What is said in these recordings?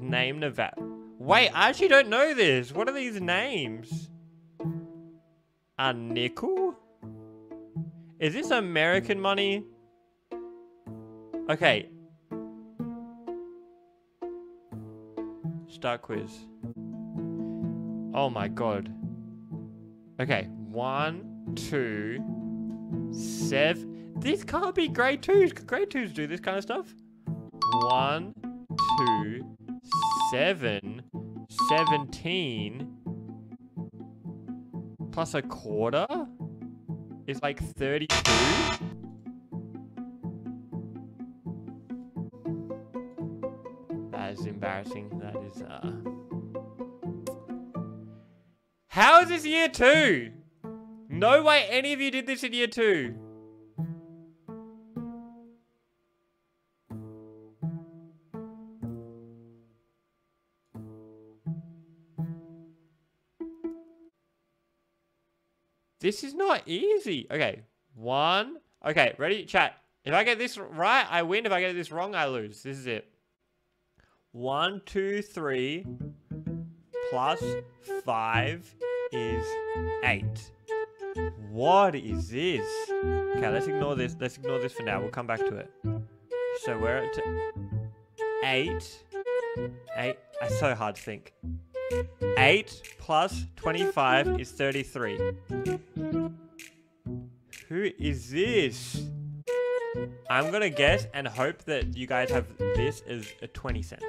Name Nevada. Wait, I actually don't know this. What are these names? A nickel? Is this American money? Okay. Start quiz. Oh my god. Okay, one, two, seven. This can't be grade twos. Grade twos do this kind of stuff. One, two, seven, seventeen, plus a quarter is like 32. That is embarrassing. That is, uh... How is this year two? No way any of you did this in year two. This is not easy. Okay, one. Okay, ready? Chat. If I get this right, I win. If I get this wrong, I lose. This is it. One, two, three, plus five is eight. What is this? Okay, let's ignore this. Let's ignore this for now. We'll come back to it. So we're at eight. Eight. It's so hard to think. 8 plus 25 is 33. Who is this? I'm gonna guess and hope that you guys have this as a 20 cents.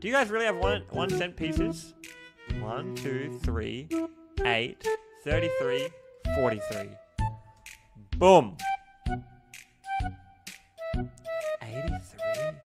Do you guys really have one one cent pieces? 1, 2, 3, 8, 33, 43. Boom.